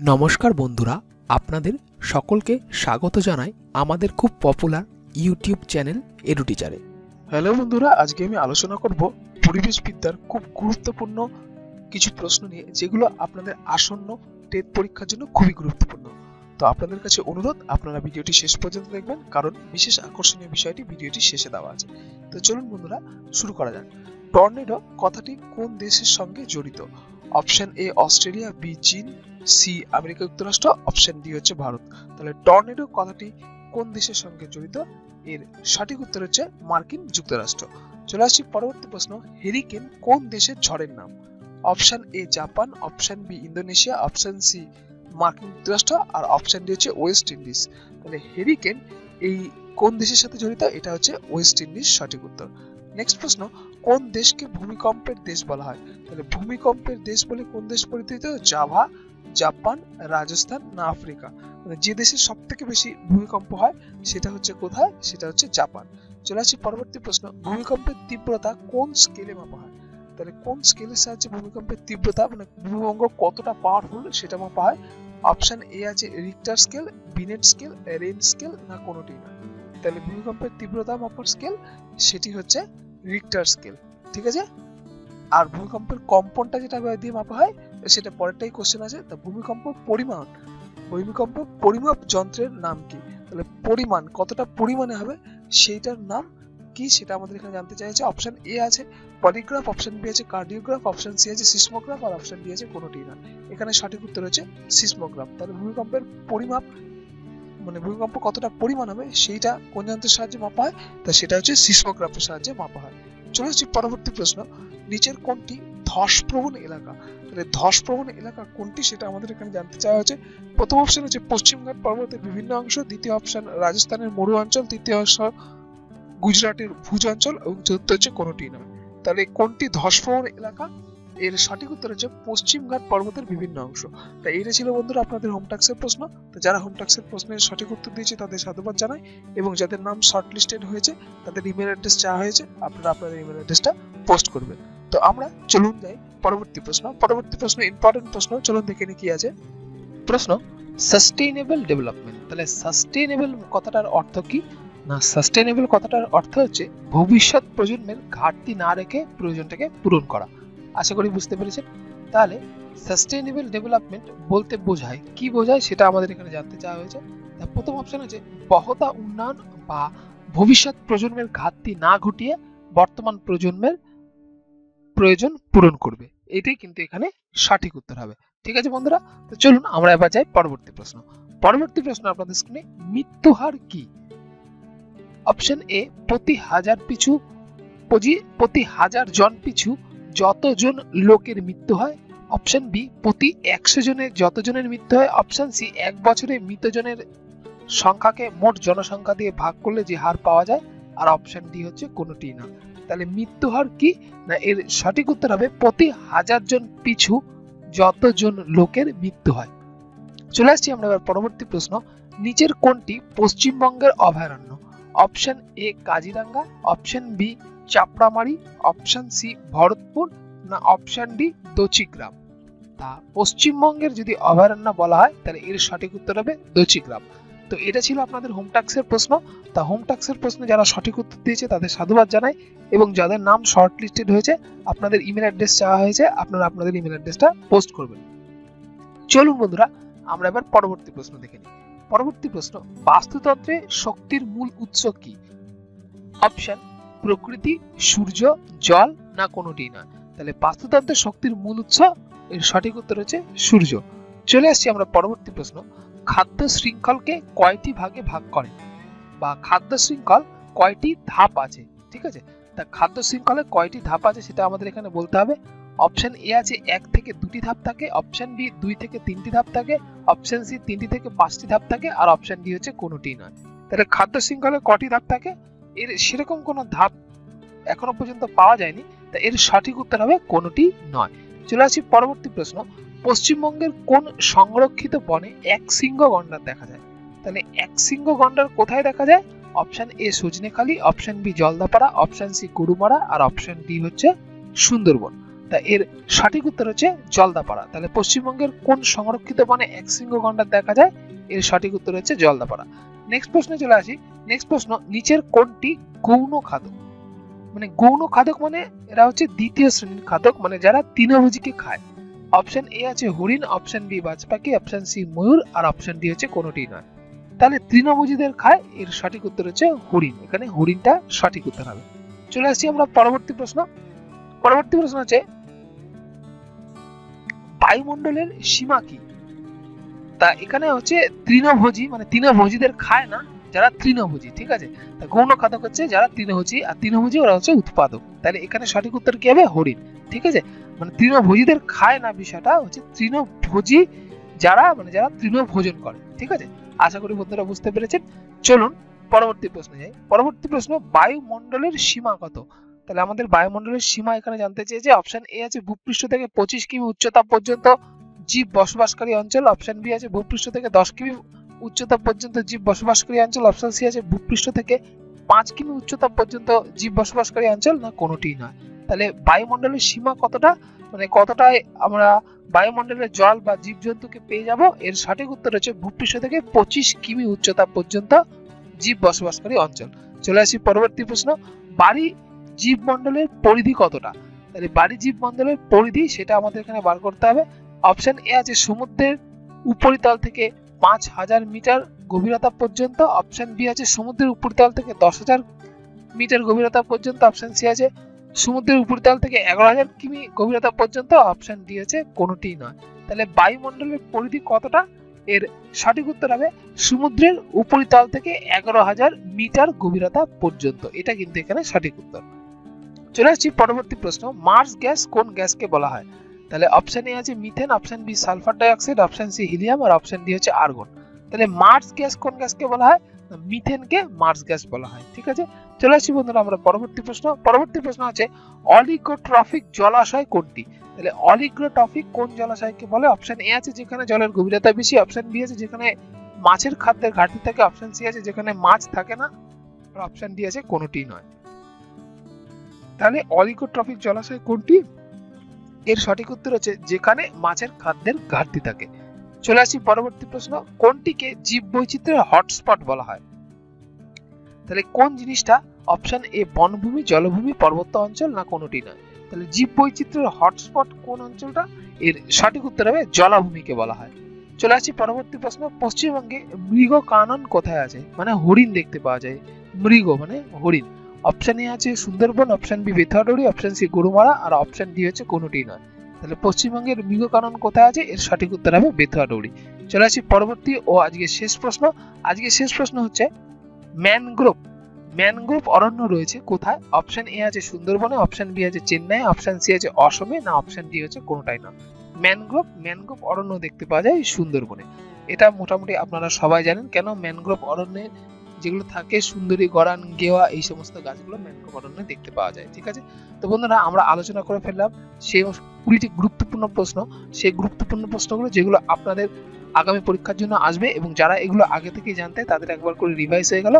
নমস্কার বন্ধুরা, আপনাদের সকলকে স্বাগত জানাই আমাদের খুব পপুলার ইউটিউব চ্যানেল এডু টিচারে হ্যালো বন্ধুরা, আজকে আমি আলোচনা করব পরিবেশবিদ্যার খুব গুরুত্বপূর্ণ কিছু প্রশ্ন নিয়ে, যেগুলো আপনাদের আসন্ন টেট পরীক্ষার জন্য খুবই গুরুত্বপূর্ণ। তো আপনাদের কাছে অনুরোধ, আপনারা ভিডিওটি শেষ পর্যন্ত দেখবেন, কারণ বিশেষ আকর্ষণীয় বিষয়টি ভিডিওটি শেষে দেওয়া আছে। তো চলুন বন্ধুরা, শুরু করা যাক। টর্নেডো কথাটি কোন দেশের সঙ্গে জড়িত? অপশন এ অস্ট্রেলিয়া বি চীন সি আমেরিকা যুক্তরাষ্ট্র অপশন ডি হচ্ছে ভারত। তাহলে টর্নেডো কথাটি কোন দেশের সঙ্গে জড়িত? এর সঠিক উত্তর হচ্ছে মার্কিন যুক্তরাষ্ট্র। চলে আসছি পরবর্তী প্রশ্ন হেরিকেন কোন দেশের ঝড়ের নাম? Option A Japan option B Indonesia option C মার্কিন যুক্তরাষ্ট্র, আর অপশন ডি হচ্ছে ওয়েস্ট ইন্ডিজ। তাহলে হেরিকেন এই কোন দেশের সাথে জড়িত? এটা হচ্ছে ওয়েস্ট ইন্ডিজ সঠিক উত্তর। নেক্সট প্রশ্ন, কোন দেশকে ভূমিকম্পের দেশ বলা হয়? তাহলে ভূমিকম্পের দেশ বলে কোন দেশ পরিচিত? জাভা জাপান, রাজস্থান, না আফ্রিকা। মানে যে দেশে সব থেকে বেশি ভূমিকম্প হয়, সেটা হচ্ছে কোথায়? সেটা হচ্ছে জাপান। চলে আসছি পরবর্তী প্রশ্ন। ভূমিকম্পের তীব্রতা কোন স্কেলে মাপা হয়? তাহলে কোন স্কেলের সাহায্যে ভূমিকম্পের তীব্রতা মানে ভূমিকম্প কতটা পাওয়ারফুল সেটা মাপা হয়? অপশন এ আছে Richter scale Binet scale rain scale না কোনোটি না। তাহলে ভূমিকম্পের তীব্রতা মাপার স্কেল সেটি হচ্ছে রিক্টার স্কেল ঠিক আছে? আর ভূমিকম্পের কম্পনটা যেটা দিয়ে মাপা হয় সেটা পরেরটাই কোশ্চেন আছে, তা ভূমিকম্প পরিমাণ। ভূমিকম্প পরিমাপ যন্ত্রের নাম কি? তাহলে পরিমাণ, কতটা পরিমাণে হবে, সেইটার নাম কি সেটা আমাদের এখানে জানতে চাইছে। অপশন এ আছে পলিগ্রাফ অপশন বি আছে কার্ডিওগ্রাফ অপশন সি আছে সিসমোগ্রাফ আর অপশন ডি আছে কোনোটি না এখানে সঠিক উত্তর হচ্ছে সিসমোগ্রাফ তাহলে ভূমিকম্পের পরিমাপ মানে ভূমিকম্প কতটা পরিমাণ হবে, সেইটা কোন যন্ত্রের সাহায্যে মাপা হয়, তা সেটা হচ্ছে সিসমোগ্রাফের সাহায্যে মাপা হয়। চলে আসছি পরবর্তী প্রশ্ন। নিচের কোনটি ধসপ্রবণ এলাকা। তাহলে ধসপ্রবণ এলাকা কোনটি সেটা আমাদের এখানে জানতে চাওয়া হয়েছে। প্রথম অপশন হচ্ছে পশ্চিমঘাট পর্বতের বিভিন্ন অংশ, দ্বিতীয় অপশন রাজস্থানের মরু অঞ্চল, তৃতীয় অংশ গুজরাটের ভুজ অঞ্চল এবং চতুর্থ হচ্ছে কোনটি নয়। তাহলে কোনটি ধসপ্রবণ এলাকা? এর সঠিক উত্তর হচ্ছে পশ্চিমঘাট পর্বতের বিভিন্ন অংশ। তাই এটা ছিল বন্ধুরা আপনাদের হোমটাক্সের প্রশ্ন। তো যারা হোমটাক্সের প্রশ্নের সঠিক উত্তর দিয়েছে তাদের সাধুবাদ জানাই এবং যাদের নাম শর্ট লিস্টেড হয়েছে তাদের ইমেল অ্যাড্রেস চাওয়া হয়েছে, আপনারা আপনাদের ইমেল অ্যাড্রেসটা পোস্ট করবেন। তো আমরা চলুন যাই পরবর্তী প্রশ্ন। পরবর্তী প্রশ্ন ইম্পর্টেন্ট প্রশ্ন, চলুন দেখে নি কি আছে। প্রশ্ন সাস্টেইনেবল ডেভেলপমেন্ট তাহলে সাস্টেইনেবল কথাটার অর্থ কি? না সাস্টেইনেবল কথাটার অর্থ হচ্ছে ভবিষ্যৎ প্রজন্মের ঘাটতি না রেখে প্রয়োজনটাকে পূরণ করা। আশা করি বুঝতে পেরেছেন? তাহলে সাস্টেইনেবল ডেভেলপমেন্ট বলতে বোঝায়, কি বোঝায় সেটা আমাদের এখানে জানতে চাওয়া হয়েছে। প্রথম অপশন হচ্ছে বহতা উন্নয়ন বা ভবিষ্যৎ প্রজন্মের ঘাটতি না ঘটিয়ে বর্তমান প্রজন্মের প্রয়োজন পূরণ করবে। এটাই কিন্তু এখানে সঠিক উত্তর হবে। ঠিক আছে বন্ধুরা? তো চলুন আমরা এবার যাই পরবর্তী প্রশ্ন। পরবর্তী প্রশ্ন আপনাদের স্ক্রিনে মৃত্যু হার কি? অপশন এ প্রতি হাজার পিছু, প্রতি হাজার জন পিছু যতজন লোকের মৃত্যু হয়? অপশন বি প্রতি একশো জনের যতজনের মৃত্যু হয়? অপশন সি এক বছরে মৃতজনের সংখ্যাকে মোট জনসংখ্যা দিয়ে ভাগ করলে যে হার পাওয়া যায়? আর অপশন ডি হচ্ছে কোনোটি না। তাহলে মৃত্যু হার কি? না এর সঠিক উত্তর হবে প্রতি হাজার জন পিছু যতজন লোকের মৃত্যু হয়। চলে আসছি আমরা এবার পরবর্তী প্রশ্ন। নিচের কোনটি পশ্চিমবঙ্গের অভয়ারণ্য? Option A Kaziranga, option B Chapramari, option C Bharatpur, না অপশন ডি দচিগ্রাম? তা পশ্চিমবঙ্গের যদি অভয়ারণ্য বলা হয়, তাহলে এর সঠিক উত্তর হবে দচিগ্রাম। তো এটা ছিল আপনাদের হোম টাক্সের প্রশ্ন। তা হোম টাক্সের প্রশ্নে যারা সঠিক উত্তর দিয়েছে, তাদের সাধুবাদ জানাই এবং যাদের নাম শর্ট লিস্টেড হয়েছে, আপনাদের ইমেল অ্যাড্রেস চাওয়া হয়েছে, আপনারা আপনাদের ইমেল অ্যাড্রেসটা পোস্ট করবেন। চলুন বন্ধুরা, আমরা এবার পরবর্তী প্রশ্ন দেখে নিই। পরবর্তী প্রশ্ন, বাস্তুতন্ত্রে শক্তির মূল উৎস কি? অপশন প্রকৃতি, সূর্য, জল না কোনোটি না তাহলে বাস্তুতন্ত্রের শক্তির মূল উৎস, এর সঠিক উত্তর হচ্ছে সূর্য। চলে আসছি আমরা পরবর্তী প্রশ্ন। খাদ্য শৃঙ্খলকে কয়টি ভাগে ভাগ করে? বা খাদ্য শৃঙ্খল কয়টি ধাপ আছে? ঠিক আছে? তা খাদ্য শৃঙ্খলে কয়টি ধাপ আছে সেটা আমাদের এখানে বলতে হবে। অপশন এ আছে এক থেকে দুটি ধাপ থাকে, অপশন বি দুই থেকে তিনটি ধাপ থাকে, অপশন সি তিনটি থেকে পাঁচটি ধাপ থাকে, আর অপশন ডি হচ্ছে কোনোটি নয়। তাহলে খাদ্য শৃঙ্খলে কটি ধাপ থাকে? এর সেরকম কোনো ধাপ এখনও পর্যন্ত পাওয়া যায়নি, তা এর সঠিক উত্তর হবে কোনোটি নয়। চলে আসি পরবর্তী প্রশ্ন। পশ্চিমবঙ্গের কোন সংরক্ষিত বনে এক সিংহ গন্ডার দেখা যায়? তাহলে এক সিংহ গন্ডার কোথায় দেখা যায়? Option A Sajnekhali option B Jaldapara option C Gorumara R option D হচ্ছে সুন্দরবন। তা এর সঠিক উত্তর হচ্ছে জলদাপাড়া। তাহলে পশ্চিমবঙ্গের কোন সংরক্ষিত বনে এক সিংহ গন্ডার দেখা যায়? এর সঠিক উত্তর হচ্ছে জলদাপাড়া। নেক্সট প্রশ্নে চলে আসি। নেক্সট প্রশ্ন, নিচের কোনটি গৌণ খাদক? মানে গৌণ খাদক মানে এরা হচ্ছে দ্বিতীয় শ্রেণির খাদক মানে যারা তৃণভোজীকে খায়। অপশন এ আছে হরিণ অপশন বি বাজ পাখি অপশন সি ময়ূর, আর অপশন ডি হচ্ছে কোনোটি নয়। তাহলে তৃণভোজীদের খায়, এর সঠিক উত্তর হচ্ছে হরিণ। এখানে হরিণটা সঠিক উত্তর হবে। চলে আসছি আমরা পরবর্তী প্রশ্ন। পরবর্তী প্রশ্ন হচ্ছে, বায়ুমণ্ডলের সীমা কি? তা এখানে হচ্ছে তৃণভোজী মানে তৃণভোজীদের খায় না, যারা তৃণভোজী, ঠিক আছে? তা গৌণ খাদক হচ্ছে যারা তৃণভোজী, আর তৃণভোজী ওরা হচ্ছে উৎপাদক। তাহলে এখানে সঠিক উত্তর কি হবে? হরিণ, ঠিক আছে? মানে তৃণভোজীদের খায় না বিষয়টা, হচ্ছে তৃণভোজী যারা মানে যারা তৃণভোজন করে, ঠিক আছে? আশা করি বন্ধুরা বুঝতে পেরেছেন। চলুন পরবর্তী প্রশ্নে যাই। পরবর্তী প্রশ্ন, বায়ুমণ্ডলের সীমা কত? তাহলে আমাদের বায়ুমণ্ডলের সীমা এখানে জানতে চেয়েছে। অপশন এ আছে ভূপৃষ্ঠ থেকে পঁচিশ কিমি উচ্চতা পর্যন্ত জীব বসবাসকারী অঞ্চল। অপশন বি আছে ভূপৃষ্ঠ থেকে দশ কিমি উচ্চতা পর্যন্ত জীব বসবাসকারী অঞ্চল। অপশন সি আছে ভূপৃষ্ঠ থেকে পাঁচ কিমি উচ্চতা পর্যন্ত জীব বসবাসকারী অঞ্চল। না, কোনোটিই নয়। তাহলে বায়ুমণ্ডলের সীমা কতটা? মানে কতটায় আমরা বায়ুমণ্ডলের জল বা জীবজন্তুকে পেয়ে যাব? এর সঠিক উত্তর হচ্ছে ভূপৃষ্ঠ থেকে পঁচিশ কিমি উচ্চতা পর্যন্ত জীব বসবাসকারী অঞ্চল। চলে আসি পরবর্তী প্রশ্ন। বাড়ি জীবমণ্ডলের পরিধি কতটা? তাহলে বাড়ি জীবমণ্ডলের পরিধি সেটা আমাদের এখানে বার করতে হবে। অপশন এ আছে সমুদ্রের উপরিতল থেকে পাঁচ হাজার মিটার গভীরতা পর্যন্ত। অপশন বি আছে সমুদ্রের উপরিতল থেকে দশ হাজার মিটার গভীরতা পর্যন্ত। অপশন সি আছে সমুদ্রের উপরিতল থেকে এগারো হাজার কিমি গভীরতা পর্যন্ত অপশন দিয়েছে আছে কোনোটিই নয়। তাহলে বায়ুমণ্ডলের পরিধি কতটা? এর সঠিক উত্তর হবে সমুদ্রের উপরিতল থেকে এগারো হাজার মিটার গভীরতা পর্যন্ত। এটা কিন্তু এখানে সঠিক উত্তর। চলে আসছি পরবর্তী প্রশ্ন, মার্স গ্যাস কোন গ্যাসকে বলা হয়? তাহলে অপশন এ আছে methane option B sulphur dioxide option C helium, আর অপশন ডি হচ্ছে আর্গন। তাহলে মার্স গ্যাস কোন গ্যাসকে বলা হয়? মিথেনকে মার্স গ্যাস বলা হয়, ঠিক আছে? চলে আসছি বন্ধুরা আমরা পরবর্তী প্রশ্ন। পরবর্তী প্রশ্ন আছে অলিগোট্রফিক জলাশয় কোনটি? তাহলে অলিগোট্রফিক কোন জলাশয়কে বলে? অপশন এ আছে যেখানে জলের গভীরতা বেশি অপশন বি আছে যেখানে মাছের খাদ্যের ঘাটতি থাকে অপশন সি আছে যেখানে মাছ থাকে না, আর অপশন ডি আছে কোনোটি নয়। তাহলে অলিগোট্রফিক জলাশয় কোনটি? এর সঠিক উত্তর হচ্ছে, যেখানে মাছের খাদ্যের ঘাটতি থাকে। চলে আসি পরবর্তী প্রশ্ন, কোনটিকে জীব বৈচিত্র্যের হটস্পট বলা হয়? তাহলে কোন জিনিসটা অপশন এ বনভূমি, জলভূমি পার্বত্য অঞ্চল না কোনোটি নয়? তাহলে জীব বৈচিত্র্যের হটস্পট কোন অঞ্চলটা? এর সঠিক উত্তর হবে জলাভূমিকে বলা হয়। চলে আসি পরবর্তী প্রশ্ন, পশ্চিমবঙ্গে মৃগ কানন কোথায় আছে? মানে হরিণ দেখতে পাওয়া যায়। মৃগ মানে হরিণ। অপশন এ আছে Sundarban option B Bethuadahari option C Gorumara, আর অপশন ডি হচ্ছে কোনোটি নয়। তাহলে পশ্চিমবঙ্গের মৃগ কানন কোথায় আছে? এর সঠিক উত্তর হবে বেথুয়াডৌড়ি চলে আসি পরবর্তী ও আজকে শেষ প্রশ্ন। আজকে শেষ প্রশ্ন হচ্ছে ম্যানগ্রোভ। ম্যানগ্রোভ অরণ্য রয়েছে কোথায়? অপশন এ আছে সুন্দরবনে, অপশন বি আছে চেন্নাই, অপশন সি আছে অসমে, না অপশন ডি হচ্ছে কোনোটাই না ম্যানগ্রোভ ম্যানগ্রোভ অরণ্য দেখতে পাওয়া যায় সুন্দরবনে। এটা মোটামুটি আপনারা সবাই জানেন। কেন ম্যানগ্রোভ অরণ্যে যেগুলো থাকে সুন্দরী, গড়ান, গেওয়া এই সমস্ত গাছগুলো ম্যানগ্রোভ অরণ্যে দেখতে পাওয়া যায়, ঠিক আছে? তো বন্ধুরা, আমরা আলোচনা করে ফেললাম সেই কুড়িটি গুরুত্বপূর্ণ প্রশ্ন। সেই গুরুত্বপূর্ণ প্রশ্নগুলো যেগুলো আপনাদের আগামী পরীক্ষার জন্য আসবে এবং যারা এগুলো আগে থেকে জানতে তাদের একবার করে রিভাইজ হয়ে গেল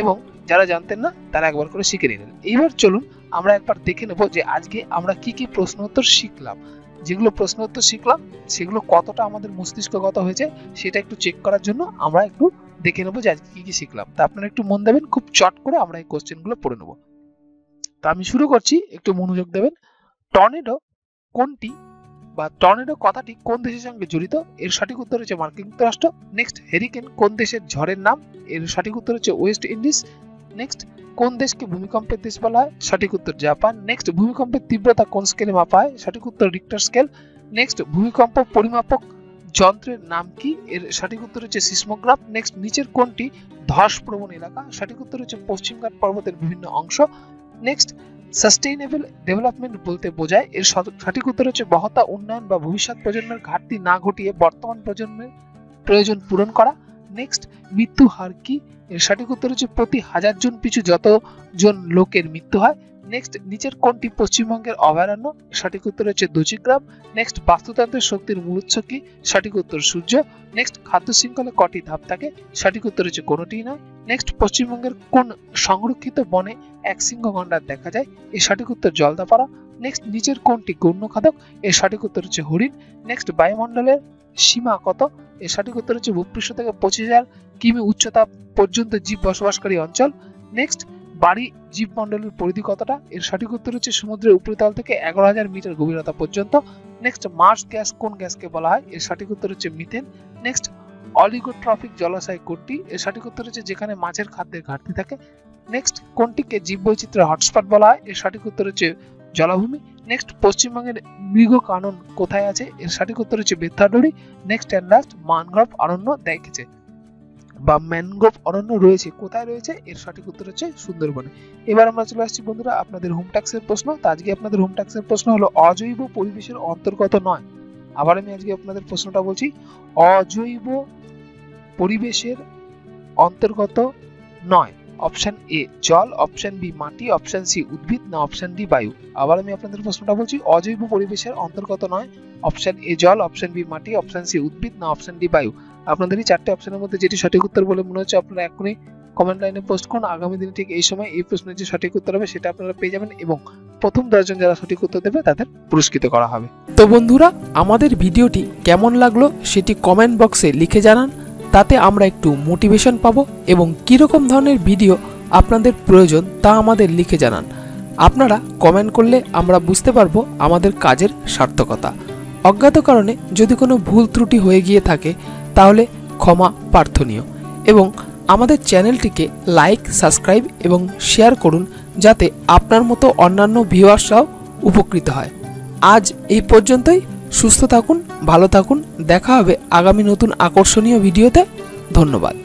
এবং যারা জানতেন না, তারা একবার করে শিখে নিলেন। এইবার চলুন আমরা একবার দেখে নেব যে আজকে আমরা কি কি প্রশ্ন উত্তর শিখলাম। যেগুলো প্রশ্ন উত্তর শিখলাম, সেগুলো কতটা আমাদের মস্তিষ্কগত হয়েছে, সেটা একটু চেক করার জন্য আমরা একটু দেখে নেব যে আজকে কি কি শিখলাম। তা আপনারা একটু মন দেবেন, খুব চট করে আমরা এই কোশ্চেনগুলো পড়ে নেব। তা আমি শুরু করছি, একটু মনোযোগ দেবেন। টর্নেডো কোনটি বা টর্নেডো কথাটি কোন দেশের সঙ্গে জড়িত? এর সঠিক উত্তর হচ্ছে মার্কিন যুক্তরাষ্ট্র। নেক্সট হেরিকেন কোন দেশের ঝড়ের নাম? এর সঠিক উত্তর হচ্ছে ওয়েস্ট ইন্ডিজ নেক্সট কোন দেশকে ভূমিকম্পের দেশ বলা হয়? সঠিক উত্তর জাপান। নেক্সট ভূমিকম্পের তীব্রতা কোন স্কেলে মাপা হয়? সঠিক উত্তর রিক্টার স্কেল নেক্সট ভূমিকম্প পরিমাপক যন্ত্রের নাম কি? এর সঠিক উত্তর হচ্ছে সিসমোগ্রাফ। নেক্সট নিচের কোনটি ধস প্রবণ এলাকা। সঠিক উত্তর হচ্ছে পশ্চিমঘাট পর্বতের বিভিন্ন অংশ। নেক্সট সাস্টেইনেবল ডেভেলপমেন্ট বলতে বোঝায়। এর সঠিক উত্তর হচ্ছে বহতা উন্নয়ন বা ভবিষ্যৎ প্রজন্মের ঘাটতি না ঘটিয়ে বর্তমান প্রজন্মের প্রয়োজন পূরণ করা। নেক্সট মৃত্যু হার কি? এর সঠিক উত্তর হচ্ছে প্রতি হাজার জন পিছু যতজন লোকের মৃত্যু হয় নেক্সট নিচের কোনটি পশ্চিমবঙ্গের অভয়ারণ্য? সঠিক উত্তর হচ্ছে দুচিগ্রাম নেক্সট বাস্তুতন্ত্রের শক্তির মূল উৎস কি? সঠিক উত্তর সূর্য। নেক্সট খাদ্য শৃঙ্খলে কটি ধাপ থাকে? সঠিক উত্তর হচ্ছে কোনোটি নয়। নেক্সট পশ্চিমবঙ্গের কোন সংরক্ষিত বনে এক সিংহ গন্ডার দেখা যায়? এর সঠিক উত্তর জলদাপাড়া। নেক্সট নিচের কোনটি গৌণ খাদক এর সঠিক উত্তর হচ্ছে হরিণ। নেক্সট বায়ুমণ্ডলের সীমা কত? এর সঠিক উত্তর হচ্ছে ভূপৃষ্ঠ থেকে পঁচিশ হাজার কিমি উচ্চতা পর্যন্ত জীব বসবাসকারী অঞ্চল। নেক্সট বাড়ি জীবমণ্ডলের পরিধি কতটা? এর সঠিক উত্তর হচ্ছে সমুদ্রের উপরিতল থেকে এগারো হাজার মিটার গভীরতা পর্যন্ত। নেক্সট মার্স গ্যাস কোন গ্যাসকে বলা হয়? এর সঠিক উত্তর হচ্ছে মিথেন নেক্সট অলিগোট্রফিক জলাশয় কোনটি? এর সঠিক উত্তর হচ্ছে যেখানে মাছের খাদ্যের ঘাটতি থাকে। নেক্সট কোনটিকে জীববৈচিত্র্যের হটস্পট বলা হয়? এর সঠিক উত্তর হচ্ছে জলাভূমি। নেক্সট পশ্চিমবঙ্গের মৃগ কানন কোথায় আছে? এর সঠিক উত্তর হচ্ছে Bethuadahari next and last mangrove অরণ্য দেখেছে বা ম্যানগ্রোভ অরণ্য রয়েছে, কোথায় রয়েছে? এর সঠিক উত্তর হচ্ছে সুন্দরবনে। এবার আমরা চলে আসছি বন্ধুরা আপনাদের হোম ট্যাক্সের প্রশ্ন। তো আজকে আপনাদের হোম ট্যাক্সের প্রশ্ন হলো, অজৈব পরিবেশের অন্তর্গত নয়। আবার আমি আজকে আপনাদের প্রশ্নটা বলছি, অজৈব পরিবেশের অন্তর্গত নয়। অপশন এ জল। অপশন বি মাটি। অপশন সি উদ্ভিদ না অপশন ডি বায়ু। আবার আমি আপনাদের প্রশ্নটা বলছি, অজৈব পরিবেশের অন্তর্গত নয়। অপশন এ জল। অপশন বি মাটি। অপশন সি উদ্ভিদ না অপশন ডি বায়ু। আপনাদের এই চারটে অপশনের মধ্যে যেটি সঠিক উত্তর বলে মনে হচ্ছে আপনারা এখনই কমেন্ট লাইনে পোস্ট করুন। আগামী দিনে ঠিক এই সময় এই প্রশ্নের যে সঠিক উত্তর হবে সেটা আপনারা পেয়ে যাবেন এবং প্রথম দশজন যারা সঠিক উত্তর দেবে তাদের পুরস্কৃত করা হবে। তো বন্ধুরা, আমাদের ভিডিওটি কেমন লাগল সেটি কমেন্ট বক্সে লিখে জানান। তাতে আমরা একটু মোটিভেশন পাবো এবং কীরকম ধরনের ভিডিও আপনাদের প্রয়োজন তা আমাদের লিখে জানান। আপনারা কমেন্ট করলে আমরা বুঝতে পারব আমাদের কাজের সার্থকতা। অজ্ঞাত কারণে যদি কোনো ভুল ত্রুটি হয়ে গিয়ে থাকে তাহলে ক্ষমা প্রার্থনীয়। এবং আমাদের চ্যানেলটিকে লাইক, সাবস্ক্রাইব এবং শেয়ার করুন যাতে আপনার মতো অন্যান্য ভিউয়ার্সরাও উপকৃত হয়। আজ এই পর্যন্তই। সুস্থ থাকুন, ভালো থাকুন। দেখা হবে আগামী নতুন আকর্ষণীয় ভিডিওতে। ধন্যবাদ।